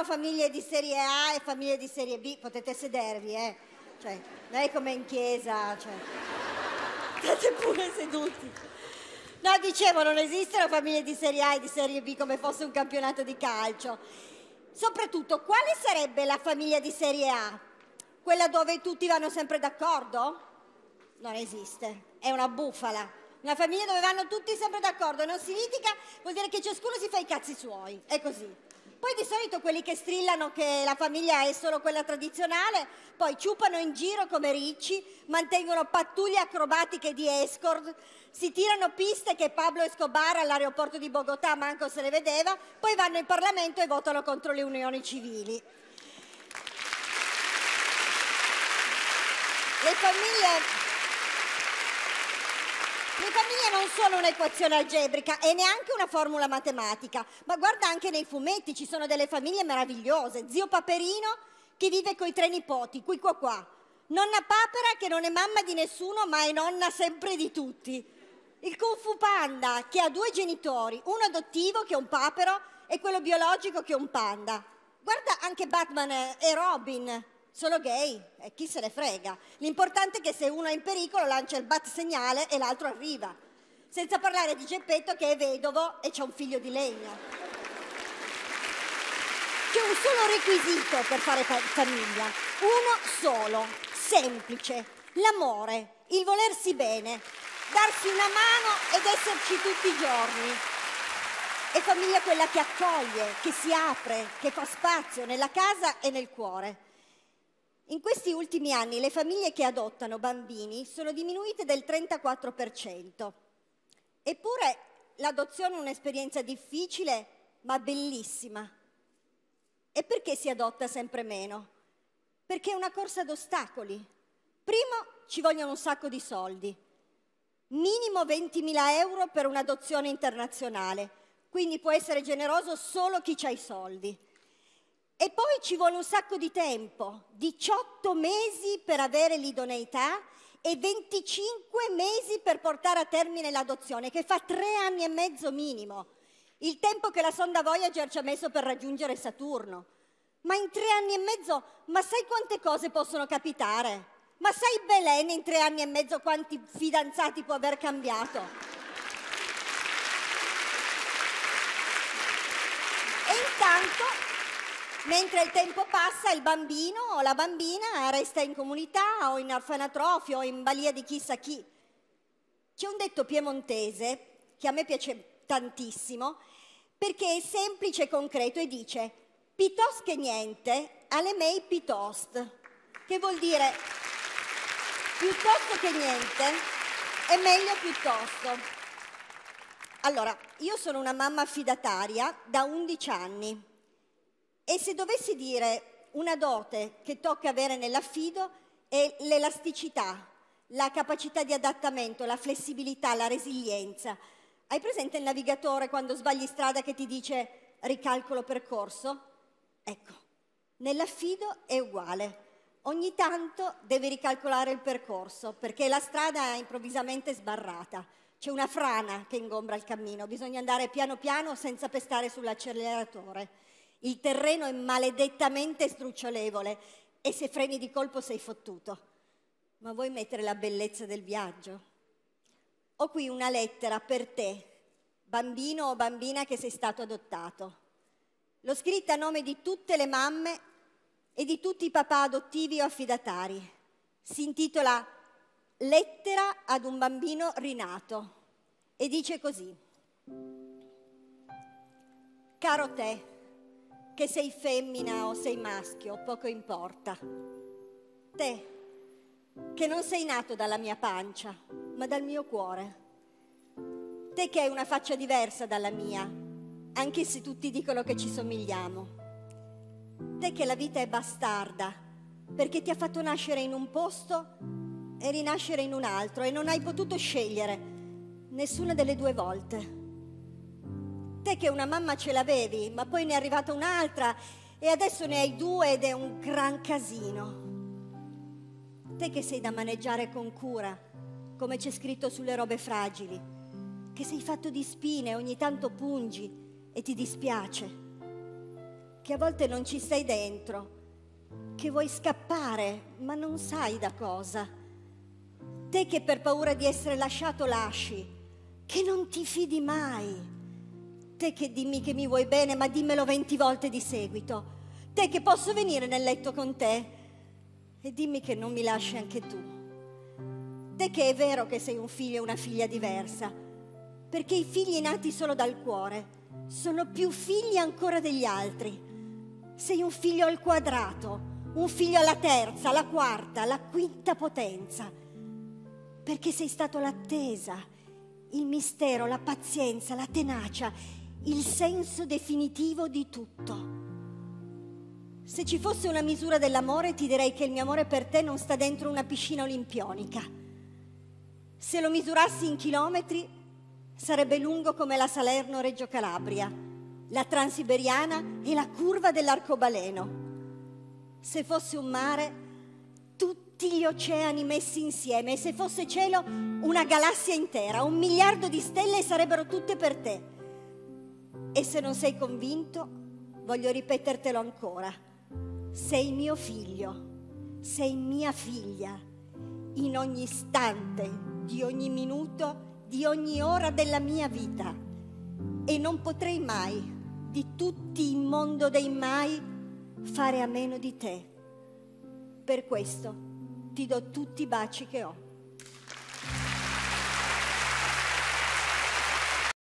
esistono famiglie di serie A e famiglie di serie B, potete sedervi, eh. Cioè, non è come in chiesa, cioè. State pure seduti. No, dicevo, non esistono famiglie di serie A e di serie B come fosse un campionato di calcio. Soprattutto, quale sarebbe la famiglia di serie A? Quella dove tutti vanno sempre d'accordo? Non esiste, è una bufala. Una famiglia dove vanno tutti sempre d'accordo, non si litiga, vuol dire che ciascuno si fa i cazzi suoi, è così. Poi di solito quelli che strillano che la famiglia è solo quella tradizionale, poi ciupano in giro come ricci, mantengono pattuglie acrobatiche di escort, si tirano piste che Pablo Escobar all'aeroporto di Bogotà manco se ne vedeva, poi vanno in Parlamento e votano contro le unioni civili. Le famiglie le famiglie non sono un'equazione algebrica e neanche una formula matematica, ma guarda anche nei fumetti ci sono delle famiglie meravigliose. Zio Paperino che vive coi tre nipoti, qui qua qua. Nonna Papera che non è mamma di nessuno ma è nonna sempre di tutti. Il Kung Fu Panda che ha due genitori, uno adottivo che è un papero e quello biologico che è un panda. Guarda anche Batman e Robin, sono gay e chi se ne frega. L'importante è che se uno è in pericolo lancia il bat segnale e l'altro arriva. Senza parlare di Geppetto che è vedovo e c'è un figlio di legno. C'è un solo requisito per fare famiglia, uno solo, semplice, l'amore, il volersi bene, darsi una mano ed esserci tutti i giorni. È famiglia quella che accoglie, che si apre, che fa spazio nella casa e nel cuore. In questi ultimi anni le famiglie che adottano bambini sono diminuite del 34%. Eppure l'adozione è un'esperienza difficile ma bellissima. E perché si adotta sempre meno? Perché è una corsa d'ostacoli. Primo ci vogliono un sacco di soldi, minimo 20.000 euro per un'adozione internazionale, quindi può essere generoso solo chi ha i soldi. E poi ci vuole un sacco di tempo, 18 mesi per avere l'idoneità e 25 mesi per portare a termine l'adozione, che fa tre anni e mezzo minimo, il tempo che la sonda Voyager ci ha messo per raggiungere Saturno. Ma in tre anni e mezzo, ma sai quante cose possono capitare? Ma sai Belen in tre anni e mezzo quanti fidanzati può aver cambiato? E intanto Mentre il tempo passa, il bambino o la bambina resta in comunità o in orfanatrofio o in balia di chissà chi. C'è un detto piemontese che a me piace tantissimo perché è semplice e concreto e dice piuttosto che niente, alle mei piuttosto, che vuol dire piuttosto che niente è meglio piuttosto. Allora, io sono una mamma affidataria da 11 anni e se dovessi dire una dote che tocca avere nell'affido è l'elasticità, la capacità di adattamento, la flessibilità, la resilienza. Hai presente il navigatore quando sbagli strada che ti dice ricalcolo percorso? Ecco, nell'affido è uguale. Ogni tanto devi ricalcolare il percorso perché la strada è improvvisamente sbarrata. C'è una frana che ingombra il cammino, bisogna andare piano piano senza pestare sull'acceleratore. Il terreno è maledettamente sdrucciolevole e se freni di colpo sei fottuto. Ma vuoi mettere la bellezza del viaggio? Ho qui una lettera per te, bambino o bambina che sei stato adottato. L'ho scritta a nome di tutte le mamme e di tutti i papà adottivi o affidatari. Si intitola Lettera ad un bambino rinato e dice così. Caro te, che sei femmina o sei maschio, poco importa. Te, che non sei nato dalla mia pancia, ma dal mio cuore. Te che hai una faccia diversa dalla mia, anche se tutti dicono che ci somigliamo. Te che la vita è bastarda, perché ti ha fatto nascere in un posto e rinascere in un altro e non hai potuto scegliere nessuna delle due volte. Te che una mamma ce l'avevi, ma poi ne è arrivata un'altra e adesso ne hai due ed è un gran casino. Te che sei da maneggiare con cura, come c'è scritto sulle robe fragili, che sei fatto di spine, ogni tanto pungi e ti dispiace, che a volte non ci stai dentro, che vuoi scappare, ma non sai da cosa. Te che per paura di essere lasciato lasci, che non ti fidi mai. Te che dimmi che mi vuoi bene, ma dimmelo venti volte di seguito. Te che posso venire nel letto con te e dimmi che non mi lasci anche tu. Te che è vero che sei un figlio e una figlia diversa, perché i figli nati solo dal cuore sono più figli ancora degli altri. Sei un figlio al quadrato, un figlio alla terza, alla quarta, alla quinta potenza, perché sei stato l'attesa, il mistero, la pazienza, la tenacia, il senso definitivo di tutto. Se ci fosse una misura dell'amore ti direi che il mio amore per te non sta dentro una piscina olimpionica. Se lo misurassi in chilometri sarebbe lungo come la Salerno-Reggio Calabria, la Transiberiana e la curva dell'arcobaleno. Se fosse un mare, tutti gli oceani messi insieme e se fosse cielo, una galassia intera, un miliardo di stelle sarebbero tutte per te. E se non sei convinto, voglio ripetertelo ancora. Sei mio figlio, sei mia figlia, in ogni istante, di ogni minuto, di ogni ora della mia vita. E non potrei mai, di tutti il mondo dei mai, fare a meno di te. Per questo ti do tutti i baci che ho.